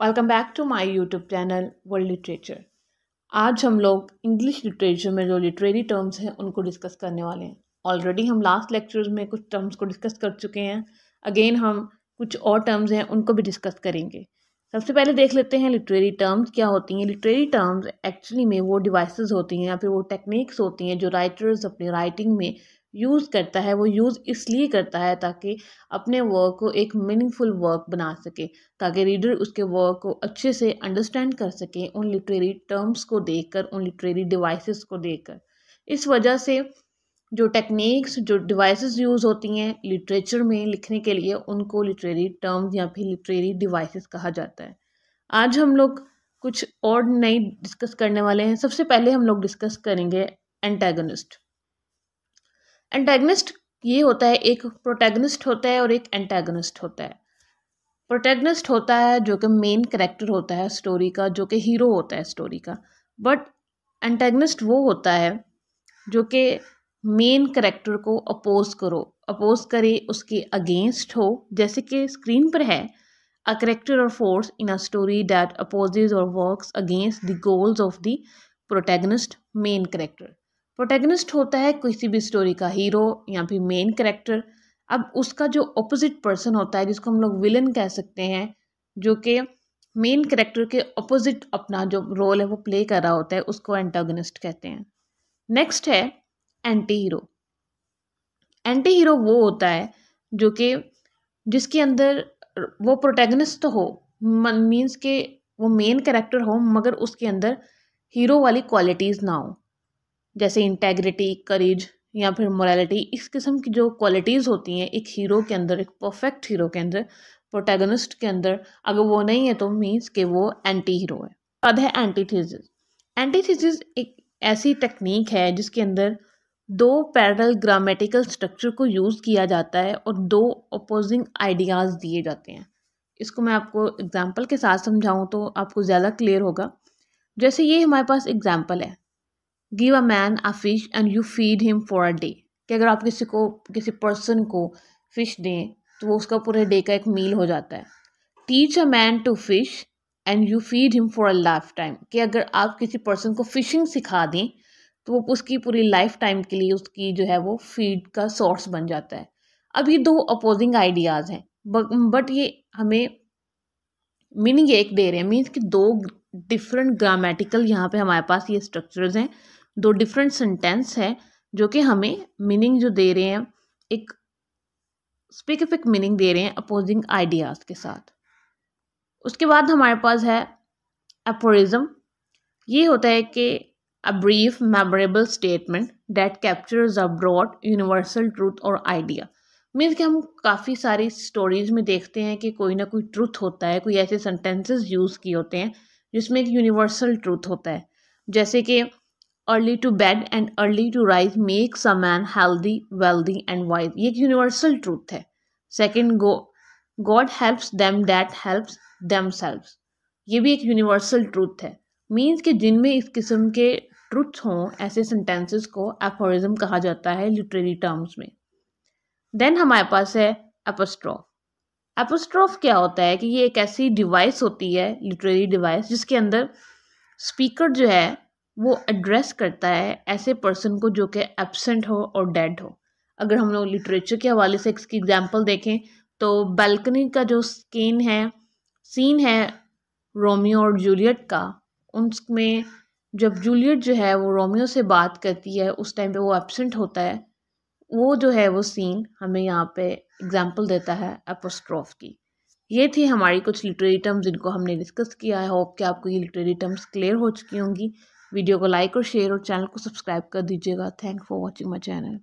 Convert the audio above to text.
Welcome back to my YouTube channel world literature आज हम लोग इंग्लिश लिटरेचर में जो लिटरेरी टर्म्स हैं, उनको डिस्कस करने वाले हैं। ऑलरेडी हम लास्ट लेक्चर्स में कुछ टर्म्स को डिस्कस कर चुके हैं। अगेन हम कुछ और टर्म्स हैं, उनको भी डिस्कस करेंगे। सबसे पहले देख लेते हैं लिटरेरी टर्म्स क्या होती हैं। लिटरेरी टर्म्स एक्चुअली में वो डिवाइसेस होती हैं या फिर वो टेक्निक्स होती हैं जो राइटर्स अपनी राइटिंग में यूज़ करता है, वो यूज़ इसलिए करता है ताकि अपने वर्क को एक मीनिंगफुल वर्क बना सके, ताकि रीडर उसके वर्क को अच्छे से अंडरस्टैंड कर सके उन लिटरेरी टर्म्स को देखकर, उन लिटरेरी डिवाइसेस को देखकर। इस वजह से जो टेक्निक्स जो डिवाइसेस यूज़ होती हैं लिटरेचर में लिखने के लिए, उनको लिटरेरी टर्म्स या फिर लिटरेरी डिवाइसेस कहा जाता है। आज हम लोग कुछ और नई डिस्कस करने वाले हैं। सबसे पहले हम लोग डिस्कस करेंगे एंटेगनिस्ट एंटेगनिस्ट ये होता है, एक प्रोटैगनिस्ट होता है और एक एंटेगनिस्ट होता है। प्रोटैगनिस्ट होता है जो कि मेन करेक्टर होता है स्टोरी का, जो कि हीरो होता है स्टोरी का। बट एंटेगनिस्ट वो होता है जो कि मेन करेक्टर को अपोज करो अपोज करे, उसके अगेंस्ट हो। जैसे कि स्क्रीन पर है अ करेक्टर और force in a story that opposes और works against the goals of the protagonist main character protagonist होता है किसी भी स्टोरी का हीरो या फिर मेन करेक्टर अब उसका जो अपोजिट पर्सन होता है, जिसको हम लोग विलन कह सकते हैं, जो कि मेन करेक्टर के अपोजिट अपना जो रोल है, वो प्ले कर रहा होता है, उसको एंटागनिस्ट कहते हैं। नेक्स्ट है एंटी हीरो एंटी हीरो वो होता है, जो कि जिसके अंदर वो प्रोटैगनिस्ट हो मीन्स के वो मेन करेक्टर हो, मगर उसके अंदर हीरो वाली क्वालिटीज़ ना हो। जैसे इंटेग्रिटी करेज या फिर मोरालिटी इस किस्म की जो क्वालिटीज़ होती हैं एक हीरो के अंदर, एक परफेक्ट हीरो के अंदर प्रोटैगनिस्ट के अंदर, अगर वो नहीं है तो मीन्स कि वो एंटी हीरो है। अब है एंटीथीसिस एंटीथीसिस एक ऐसी टेक्निक है जिसके अंदर दो पैरल ग्रामेटिकल स्ट्रक्चर को यूज़ किया जाता है और दो अपोजिंग आइडियाज़ दिए जाते हैं। इसको मैं आपको एग्ज़ाम्पल के साथ समझाऊँ तो आपको ज़्यादा क्लियर होगा। जैसे ये हमारे पास एग्ज़ाम्पल है। Give a man a fish and you feed him for a day कि अगर आप किसी को, किसी पर्सन को फ़िश दें तो वो उसका पूरे डे का एक मील हो जाता है। Teach a man to fish and you feed him for a lifetime कि अगर आप किसी पर्सन को फिशिंग सिखा दें तो वो उसकी पूरी लाइफ टाइम के लिए उसकी जो है वो फ़ीड का सोर्स बन जाता है। अब ये दो अपोजिंग आइडियाज़ हैं बट ये हमें मीनिंग एक दे रहे हैं। मीन्स कि दो डिफरेंट ग्रामेटिकल यहाँ पे हमारे पास ये स्ट्रक्चर्स हैं। दो डिफरेंट सेंटेंस है, जो कि हमें मीनिंग जो दे रहे हैं, एक स्पेसिफिक मीनिंग दे रहे हैं अपोजिंग आइडियाज़ के साथ। उसके बाद हमारे पास है अपोरिज्म ये होता है कि a brief memorable statement that captures a broad universal truth और आइडिया मीन्स कि हम काफ़ी सारी स्टोरीज में देखते हैं कि कोई ना कोई ट्रूथ होता है, कोई ऐसे सेंटेंसेस यूज़ किए होते हैं, जिसमें एक यूनिवर्सल ट्रूथ होता है। जैसे कि early to bed and early to rise makes a man healthy wealthy and wise ये एक यूनिवर्सल ट्रूथ है। Second go God helps them that helps them ये भी एक यूनिवर्सल ट्रूथ है। मीन्स कि जिनमें इस किस्म के ट्रूथ हों, ऐसे सेंटेंसेस को एफोरिज्म कहा जाता है लिटरेरी टर्म्स में। देन हमारे पास है एपोस्ट्रॉफ एपोस्ट्रॉफ क्या होता है कि ये एक ऐसी डिवाइस होती है लिटरेरी डिवाइस जिसके अंदर स्पीकर जो है वो एड्रेस करता है ऐसे पर्सन को जो कि एबसेंट हो और डेड हो। अगर हम लोग लिटरेचर के हवाले से इसकी एग्जांपल देखें तो बैल्कनी का जो स्कीन है सीन है रोमियो और जूलियट का उनमें जब जूलियट जो है वो रोमियो से बात करती है, उस टाइम पे वो एबसेंट होता है, वो जो है वो सीन हमें यहाँ पे एग्जांपल देता है एपोस्ट्रॉफ की। ये थी हमारी कुछ लिटरेरी टर्म्स जिनको हमने डिस्कस किया है। होप कि आपको ये लिटरेरी टर्म्स क्लियर हो चुकी होंगी। वीडियो को लाइक और शेयर और चैनल को सब्सक्राइब कर दीजिएगा। Thank for watching my channel